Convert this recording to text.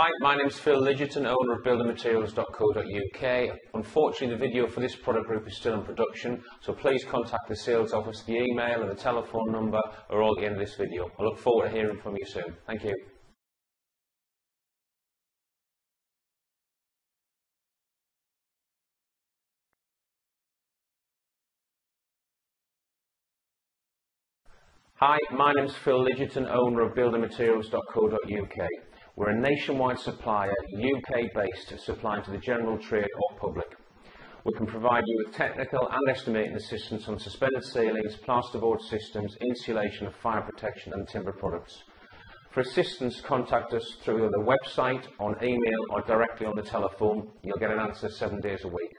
Hi, my name's Phil Lidgerton, owner of buildingmaterials.co.uk. Unfortunately, the video for this product group is still in production, so please contact the sales office, the email and the telephone number are all at the end of this video. I look forward to hearing from you soon. Thank you. Hi, my name's Phil Lidgerton, owner of buildingmaterials.co.uk. We're a nationwide supplier, UK-based, supplying to the general trade or public. We can provide you with technical and estimating assistance on suspended ceilings, plasterboard systems, insulation, fire protection and timber products. For assistance, contact us through the website, on email or directly on the telephone. You'll get an answer seven days a week.